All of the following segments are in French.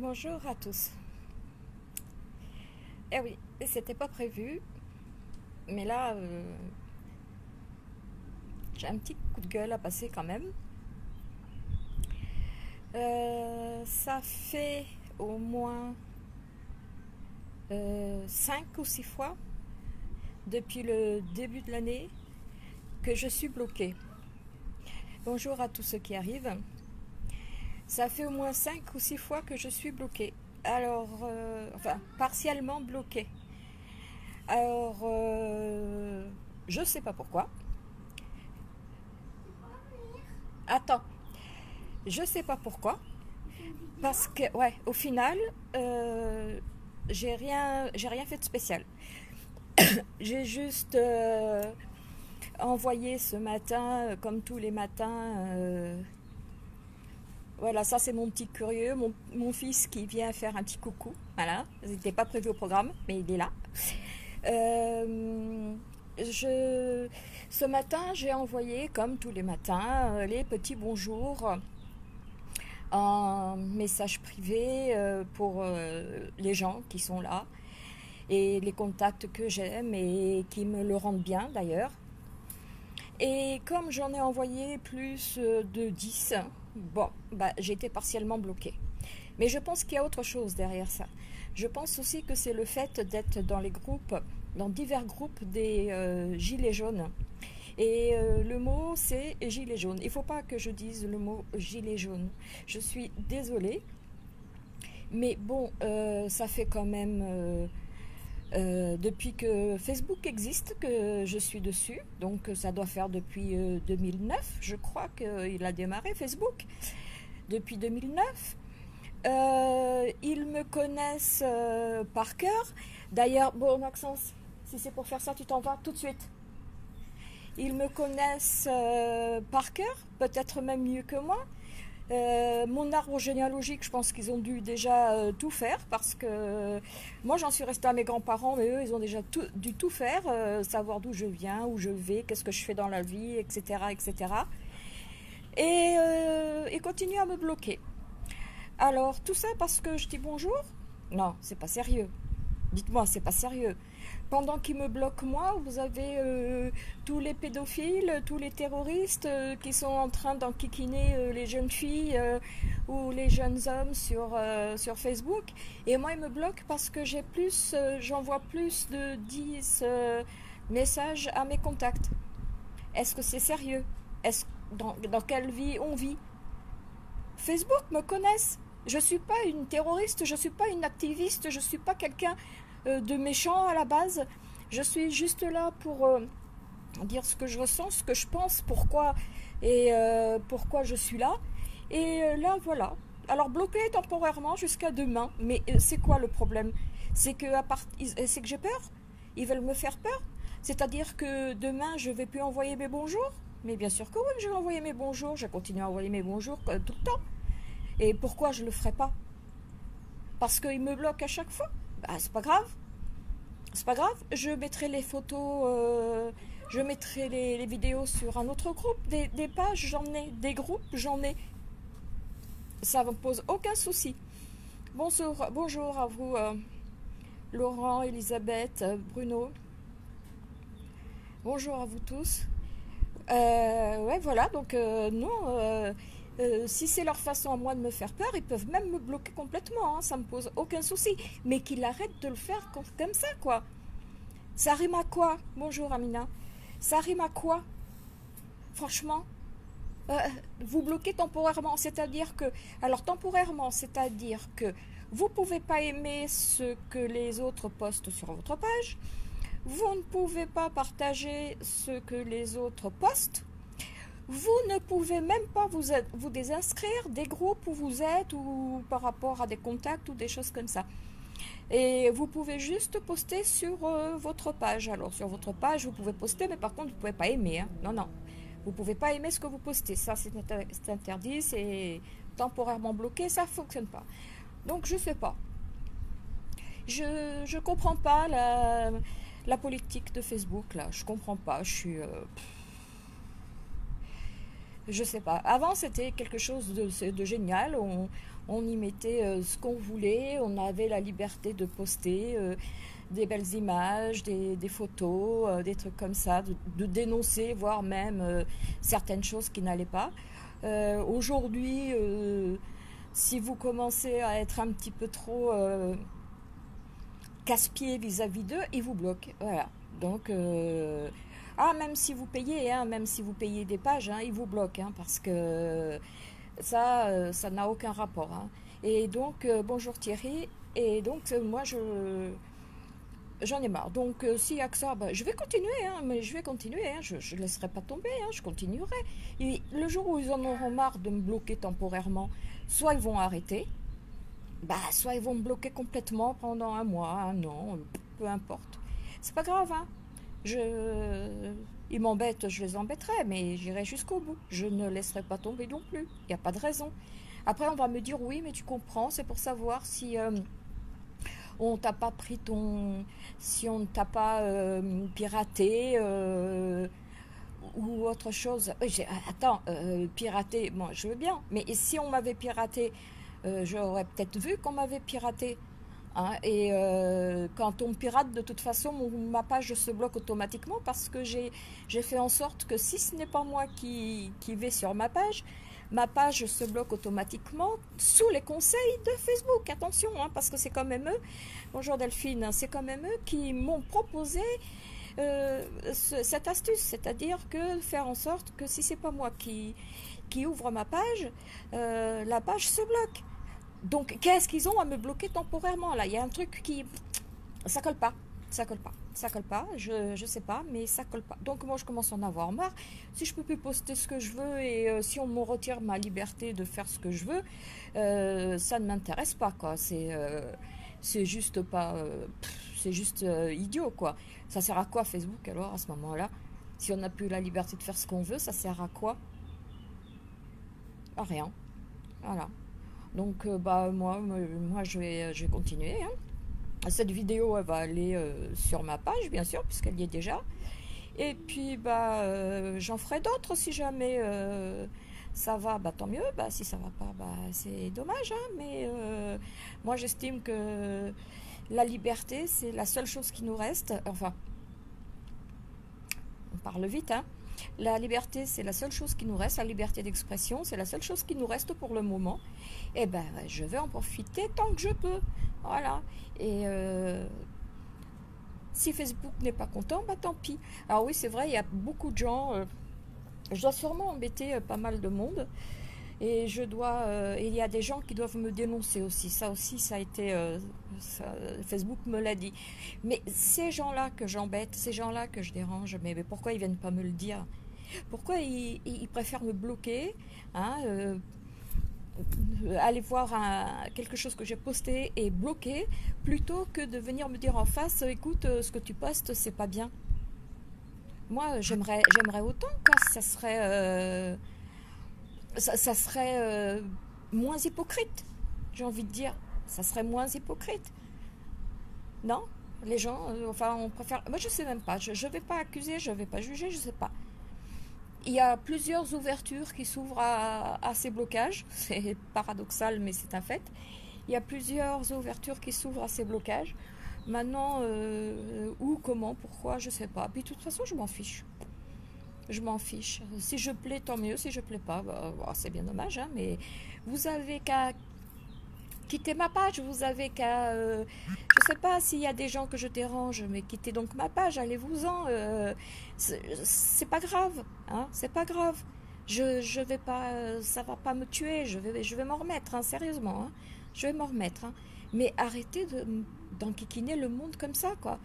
Bonjour à tous. Eh oui, c'était pas prévu, mais là, euh, j'ai un petit coup de gueule à passer quand même. Euh, ça fait au moins euh, cinq ou six fois depuis le début de l'année que je suis bloquée. Bonjour à tous ceux qui arrivent. Ça fait au moins cinq ou six fois que je suis bloquée. Alors, euh, enfin, partiellement bloquée. Alors, euh, je ne sais pas pourquoi. Attends, je ne sais pas pourquoi. Parce que, ouais, au final, euh, j'ai rien, j'ai rien fait de spécial. j'ai juste envoyé ce matin, comme tous les matins, voilà, ça c'est mon petit curieux, mon, fils qui vient faire un petit coucou. Voilà, n'était pas prévu au programme, mais il est là. Euh, je, ce matin, j'ai envoyé, comme tous les matins, euh, les petits bonjours en message privé euh, pour les gens qui sont là et les contacts que j'aime et qui me le rendent bien d'ailleurs. Et comme j'en ai envoyé plus de 10, bon, bah, j'ai été partiellement bloquée. Mais je pense qu'il y a autre chose derrière ça. Je pense aussi que c'est le fait d'être dans les groupes, dans divers groupes des euh, gilets jaunes. Et euh, le mot, c'est gilet jaune. Il ne faut pas que je dise le mot gilet jaune. Je suis désolée. Mais bon, euh, ça fait quand même euh, depuis que Facebook existe, que je suis dessus, donc ça doit faire depuis 2009, euh, je crois qu'il a démarré Facebook, depuis 2009. Euh, ils me connaissent par cœur. D'ailleurs, bon Maxence, si c'est pour faire ça, tu t'en vas tout de suite. Ils me connaissent par cœur, peut-être même mieux que moi. Euh, mon arbre généalogique, je pense qu'ils ont dû déjà euh, tout faire parce que moi j'en suis restée à mes grands-parents, mais eux ils ont déjà dû tout faire, euh, savoir d'où je viens, où je vais, qu'est-ce que je fais dans la vie, etc. etc. Et ils continuent à me bloquer. Alors tout ça parce que je dis bonjour? Non, c'est pas sérieux. Dites-moi, c'est pas sérieux pendant qu'ils me bloquent moi, vous avez euh, tous les pédophiles, tous les terroristes euh, qui sont en train d'enquiquiner euh, les jeunes filles ou les jeunes hommes sur, Facebook. Et moi, ils me bloquent parce que j'ai plus, j'envoie plus de 10 messages à mes contacts. Est-ce que c'est sérieux? Est-ce dans, dans quelle vie on vit? Facebook me connaissent. Je ne suis pas une terroriste, je ne suis pas une activiste, je ne suis pas quelqu'un euh, de méchant à la base. Je suis juste là pour euh, dire ce que je ressens, ce que je pense, pourquoi et euh, pourquoi je suis là. Et là, voilà. Alors bloqué temporairement jusqu'à demain. Mais c'est quoi le problème? C'est que que j'ai peur? Ils veulent me faire peur? C'est-à-dire que demain, je vais plus envoyer mes bonjours? Mais bien sûr que oui, je vais envoyer mes bonjours. Je continue à envoyer mes bonjours tout le temps. Et pourquoi je le ferai pas? Parce qu'ils me bloquent à chaque fois. Bah, c'est pas grave. C'est pas grave, je mettrai les photos, euh, je mettrai les, vidéos sur un autre groupe. Des, pages, j'en ai. Des groupes, j'en ai. Ça ne me pose aucun souci. Bonjour, bonjour à vous, euh, Laurent, Elisabeth, euh, Bruno. Bonjour à vous tous. ouais, voilà, donc non euh, si c'est leur façon à moi de me faire peur, ils peuvent même me bloquer complètement, hein, ça me pose aucun souci. Mais qu'ils arrêtent de le faire comme ça, quoi. Ça rime à quoi? Bonjour Amina. Ça rime à quoi? Franchement euh, Vous bloquez temporairement, c'est-à-dire que... Alors temporairement, c'est-à-dire que vous ne pouvez pas aimer ce que les autres postent sur votre page, vous ne pouvez pas partager ce que les autres postent, vous ne pouvez même pas vous, désinscrire des groupes où vous êtes ou par rapport à des contacts ou des choses comme ça. Et vous pouvez juste poster sur euh, votre page. Alors sur votre page, vous pouvez poster, mais par contre, vous ne pouvez pas aimer. Hein. Non, non. Vous ne pouvez pas aimer ce que vous postez. Ça, c'est interdit, c'est temporairement bloqué, ça ne fonctionne pas. Donc, je ne sais pas. Je ne comprends pas la, politique de Facebook, là. Je comprends pas. Je suis... Euh, Je sais pas. Avant, c'était quelque chose de, génial. On, y mettait euh, ce qu'on voulait. On avait la liberté de poster euh, des belles images, des, photos, euh, des trucs comme ça, de, dénoncer, voire même certaines choses qui n'allaient pas. Aujourd'hui, si vous commencez à être un petit peu trop casse-pied vis-à-vis d'eux, ils vous bloquent. Voilà. Donc, ah, même si vous payez, hein, même si vous payez des pages, hein, ils vous bloquent, hein, parce que ça, euh, ça n'a aucun rapport. Hein. Et donc, euh, bonjour Thierry. Et donc, euh, moi, je j'en ai marre. Donc, s'il y a que ça, bah, je vais continuer, mais je vais continuer. je ne laisserai pas tomber, je continuerai. Le jour où ils en auront marre de me bloquer temporairement, soit ils vont arrêter, bah, soit ils vont me bloquer complètement pendant un mois, un an, peu importe. C'est pas grave, hein. Je, ils m'embêtent, je les embêterai, mais j'irai jusqu'au bout. Je ne laisserai pas tomber non plus. Il n'y a pas de raison. Après, on va me dire oui, mais tu comprends, c'est pour savoir si euh, on t'a pas pris ton, si on ne t'a pas euh, piraté euh, ou autre chose. Attends, piraté, moi je veux bien, mais si on m'avait piraté, j'aurais peut-être vu qu'on m'avait piraté. Hein, et euh, quand on pirate, de toute façon, ma page se bloque automatiquement parce que j'ai fait en sorte que si ce n'est pas moi qui, vais sur ma page, ma page se bloque automatiquement sous les conseils de Facebook. Attention, hein, parce que c'est quand même eux, bonjour Delphine, c'est quand même eux qui m'ont proposé euh, cette astuce, c'est-à-dire que faire en sorte que si c'est pas moi qui, qui ouvre ma page, euh, la page se bloque. Donc, qu'est-ce qu'ils ont à me bloquer temporairement Là, il y a un truc qui. Ça colle pas. Ça colle pas. Ça colle pas. Je, je sais pas, mais ça colle pas. Donc, moi, je commence à en avoir marre. Si je peux plus poster ce que je veux et euh, si on me retire ma liberté de faire ce que je veux, euh, ça ne m'intéresse pas, quoi. C'est. Euh, c'est juste pas. c'est juste idiot, quoi. Ça sert à quoi Facebook alors à ce moment-là? Si on n'a plus la liberté de faire ce qu'on veut, ça sert à quoi? À rien. Voilà. Donc, euh, bah, moi, moi je, vais, je vais continuer. Hein. Cette vidéo, elle va aller euh, sur ma page, bien sûr, puisqu'elle y est déjà. Et puis, bah, euh, j'en ferai d'autres si jamais ça va, bah, tant mieux. Bah, si ça va pas, bah, c'est dommage. Hein. mais moi, j'estime que la liberté, c'est la seule chose qui nous reste. Enfin, on parle vite, hein. La liberté, c'est la seule chose qui nous reste. La liberté d'expression, c'est la seule chose qui nous reste pour le moment. Et eh ben, je vais en profiter tant que je peux. Voilà. Et euh, si Facebook n'est pas content, bah tant pis. Alors oui, c'est vrai, il y a beaucoup de gens. Euh, je dois sûrement embêter euh, pas mal de monde. Et je dois, il y a des gens qui doivent me dénoncer aussi. Ça aussi, ça a été, Facebook me l'a dit. Mais ces gens-là que j'embête, ces gens-là que je dérange, mais, pourquoi ils viennent pas me le dire? Pourquoi ils, préfèrent me bloquer hein, euh, aller voir quelque chose que j'ai posté et bloqué plutôt que de venir me dire en face écoute euh, ce que tu postes c'est pas bien? Moi j'aimerais j'aimerais autant quoi ça serait euh, ça, serait euh, moins hypocrite, j'ai envie de dire. Ça serait moins hypocrite. Non? Les gens, euh, enfin, on préfère. Moi, je sais même pas. Je ne vais pas accuser, je ne vais pas juger, je ne sais pas. Il y a plusieurs ouvertures qui s'ouvrent à, ces blocages. C'est paradoxal, mais c'est un fait. Il y a plusieurs ouvertures qui s'ouvrent à ces blocages. Maintenant, euh, où, comment, pourquoi, je ne sais pas. Puis de toute façon, je m'en fiche je m'en fiche. Si je plais, tant mieux. Si je plais pas, bah, bah, c'est bien dommage. Hein, mais vous avez qu'à quitter ma page. Vous avez qu'à. Euh, je sais pas s'il y a des gens que je dérange, mais quittez donc ma page. Allez-vous-en. Euh, c'est pas grave. Hein, c'est pas grave. Je, je vais pas. Ça va pas me tuer. Je vais, je vais m'en remettre. Hein, sérieusement. Hein. je vais m'en remettre. Mais arrêtez d'enquiquiner le monde comme ça, quoi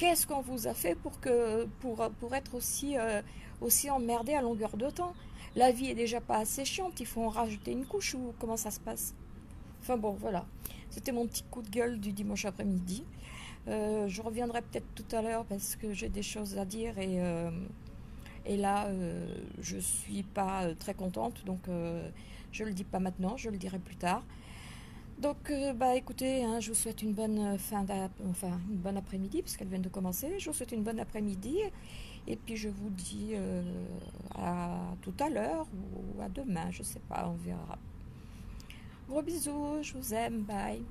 qu'est-ce qu'on vous a fait pour, que, pour, pour être aussi, euh, aussi emmerdé à longueur de temps? La vie est déjà pas assez chiante, il faut en rajouter une couche ou comment ça se passe? Enfin bon, voilà. C'était mon petit coup de gueule du dimanche après-midi. Euh, je reviendrai peut-être tout à l'heure parce que j'ai des choses à dire et, euh, et là, je suis pas très contente. Donc, je le dis pas maintenant, je le dirai plus tard. Donc, euh, bah, écoutez, hein, je vous souhaite une bonne euh, fin enfin, une bonne après-midi, puisqu'elle vient de commencer. Je vous souhaite une bonne après-midi. Et puis, je vous dis euh, à tout à l'heure ou à demain, je ne sais pas, on verra. Gros bisous, je vous aime, bye.